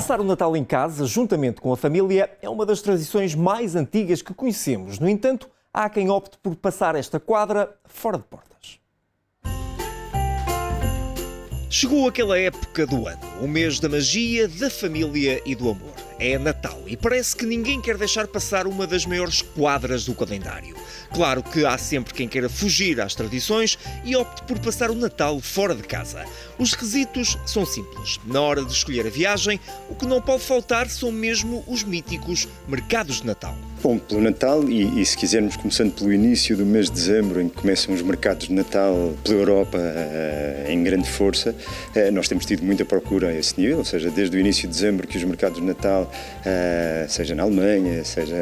Passar o Natal em casa, juntamente com a família, é uma das tradições mais antigas que conhecemos. No entanto, há quem opte por passar esta quadra fora de portas. Chegou aquela época do ano, o mês da magia, da família e do amor. É Natal e parece que ninguém quer deixar passar uma das maiores quadras do calendário. Claro que há sempre quem queira fugir às tradições e opte por passar o Natal fora de casa. Os requisitos são simples. Na hora de escolher a viagem, o que não pode faltar são mesmo os míticos mercados de Natal. Bom, pelo Natal, e, e, se quisermos, começando pelo início do mês de dezembro, em que começam os mercados de Natal pela Europa uh, em grande força, uh, nós temos tido muita procura a esse nível, ou seja, desde o início de dezembro que os mercados de Natal, uh, seja na Alemanha, seja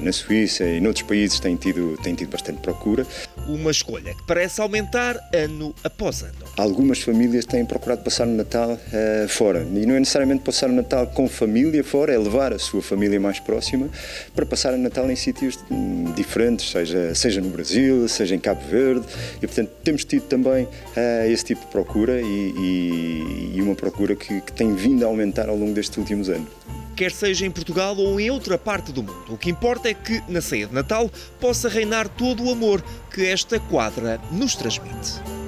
na Suíça e noutros países, têm tido, têm tido bastante procura. Uma escolha que parece aumentar ano após ano. Algumas famílias têm procurado passar o Natal fora, e não é necessariamente passar o Natal com família fora, é levar a sua família mais próxima para passar o Natal em sítios diferentes, seja, seja no Brasil, seja em Cabo Verde, e portanto temos tido também uh, esse tipo de procura e, e, e uma procura que, que tem vindo a aumentar ao longo destes últimos anos quer seja em Portugal ou em outra parte do mundo. O que importa é que, na ceia de Natal, possa reinar todo o amor que esta quadra nos transmite.